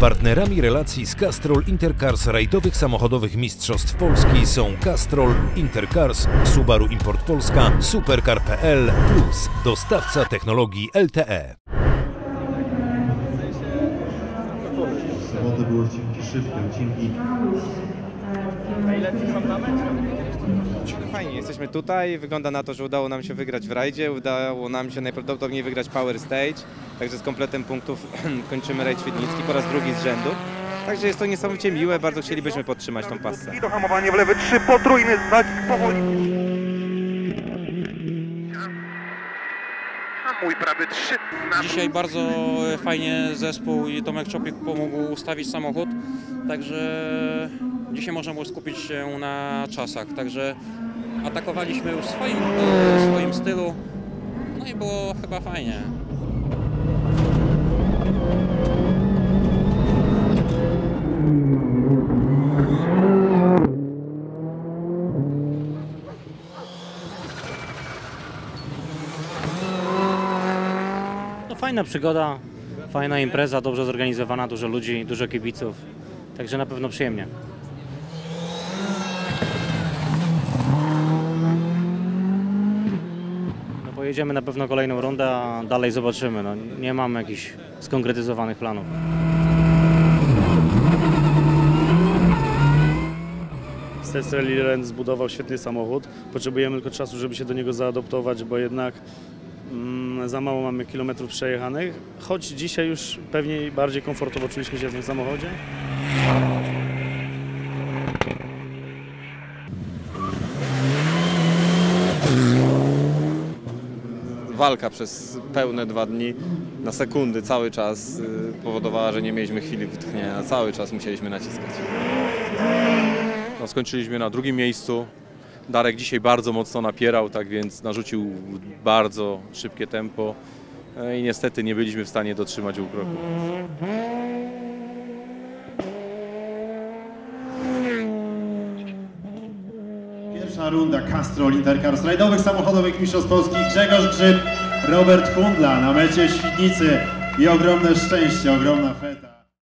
Partnerami relacji z Castrol Intercars rajdowych samochodowych mistrzostw Polski są Castrol, Intercars, Subaru Import Polska, Supercar.pl plus dostawca technologii. LTE. Zawody były dzięki szybkim, dzięki Fajnie, jesteśmy tutaj. Wygląda na to, że udało nam się wygrać w rajdzie, udało nam się najprawdopodobniej wygrać Power Stage, także z kompletem punktów kończymy rajd Świdnicki po raz drugi z rzędu. Także jest to niesamowicie miłe, bardzo chcielibyśmy podtrzymać tą pasę. I dohamowanie w lewy, trzy, potrójny nacisk powoli. Hamuj prawy, trzy. Dzisiaj bardzo fajnie zespół i Tomek Czopik pomógł ustawić samochód, także dzisiaj można było skupić się na czasach, także atakowaliśmy już w swoim, w swoim stylu, no i było chyba fajnie. No fajna przygoda, fajna impreza, dobrze zorganizowana, dużo ludzi, dużo kibiców, także na pewno przyjemnie. No pojedziemy na pewno kolejną rundę, a dalej zobaczymy. No, nie mamy jakichś skonkretyzowanych planów. Rally Rent zbudował świetny samochód. Potrzebujemy tylko czasu, żeby się do niego zaadoptować, bo jednak mm, za mało mamy kilometrów przejechanych. Choć dzisiaj już pewnie bardziej komfortowo czuliśmy się w tym samochodzie. Walka przez pełne dwa dni na sekundy cały czas y, powodowała, że nie mieliśmy chwili wytchnienia, cały czas musieliśmy naciskać. No, skończyliśmy na drugim miejscu. Darek dzisiaj bardzo mocno napierał, tak więc narzucił bardzo szybkie tempo E, i niestety nie byliśmy w stanie dotrzymać u Pierwsza runda Castrol Intercars rajdowych samochodowych mistrzostw Polski Grzegorz Grzyb, Robert Hundla na mecie Świdnicy i ogromne szczęście, ogromna feta.